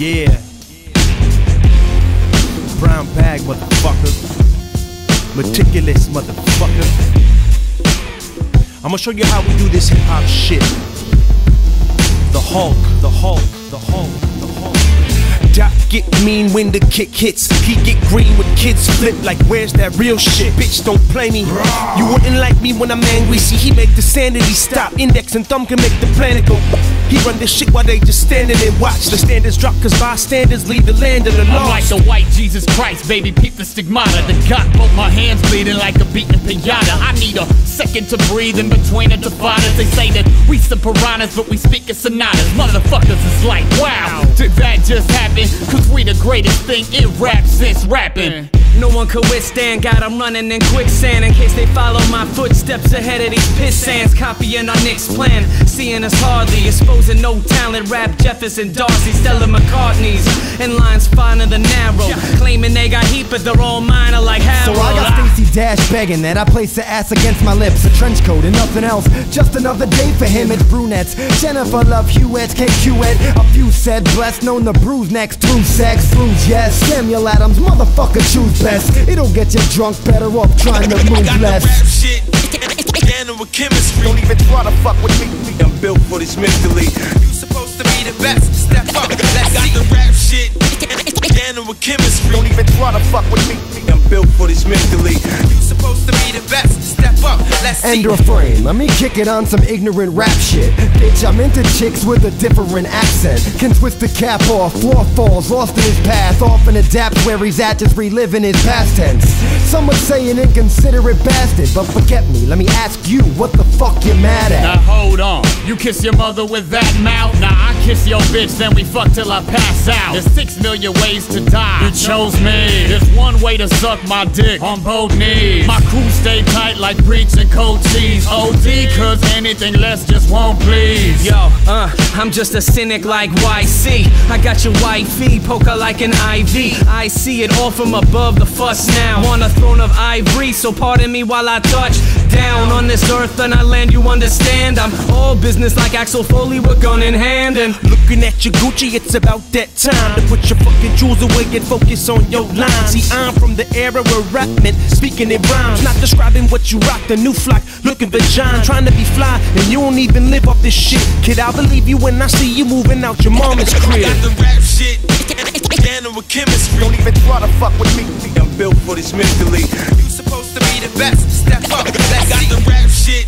Yeah. Brown bag, motherfucker. Maticulous, motherfucker. I'ma show you how we do this hip hop shit. The Hulk, the Hulk, the Hulk, get mean when the kick hits. He get green when kids flip like where's that real shit? Bitch, don't play me. You wouldn't like me when I'm angry. See, he make the sanity stop. Index and thumb can make the planet go. He run this shit while they just standing and watch. The standards drop cause bystanders leave the land of the I'm like the white Jesus Christ, baby, peep the stigmata. The gut, both my hands bleeding like a beaten pinata. I need a second to breathe in between the dividers. They say that we some piranhas, but we speak in sonatas. Motherfuckers it's like, wow, did that just happen? Cause we the greatest thing in rap since rapping. No one could withstand, God, I'm running in quicksand in case they follow my footsteps ahead of these piss sands. Copying our next plan, seeing us hardly, exposing no talent. Rap Jefferson, Darcy, Stella McCartney's, and lines finer than narrow. Claiming they got heat, but they're all minor like So Harold. I got Dash begging that I place her ass against my lips. A trench coat and nothing else. Just another day for him. It's brunettes. Jennifer Love Hewitt, KQ Ed. A few said blessed, known the bruise next through sex. Throughs, yes. Samuel Adams, motherfucker, choose best. It'll get you drunk, better off trying to move Got the less. rap shit, down with chemistry. Don't even try to fuck with me. I'm built for this mentally. You supposed to be the best. Step up, let's got the rap shit, down with chemistry. Don't even try to fuck with me. I'm built for this mentally. You up, let's see. End refrain. Let me kick it on some ignorant rap shit. Bitch, I'm into chicks with a different accent. Can twist the cap off, floor falls, lost in his path. Often adapts where he's at, just reliving his past tense. Some would say an inconsiderate bastard, but forget me. Let me ask you, what the fuck you mad at? Now hold on, you kiss your mother with that mouth? Nah, I kiss your bitch, then we fuck till I pass out. There's six million ways to die. You chose me. There's one way to suck my dick on both knees. My crew stay tight like breech and cold cheese. OD, cause anything less just won't please. Yo, uh, I'm just a cynic like YC. I got your wifey, poker like an IV. I see it all from above the fuss now. On a throne of ivory, so pardon me while I touch down on this earth and I land. You understand? I'm all business like Axel Foley with gun in hand and. Looking at your Gucci, it's about that time to put your fucking jewels away and focus on your lines. See, I'm from the era where rap meant speaking in rhymes, not describing what you rock. The new flock looking for John, trying to be fly, and you don't even live off this shit. Kid, I believe you when I see you moving out your mama's crib. Got the rap shit, down with chemistry. Don't even try to fuck with me. I'm built for this mentally. You supposed to be the best. Step up, let's got the rap shit,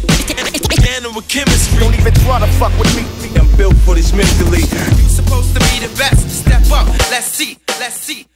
down with chemistry. Don't even try to fuck with me. I'm built for this mentally. You supposed to be the best. Step up, let's see, let's see.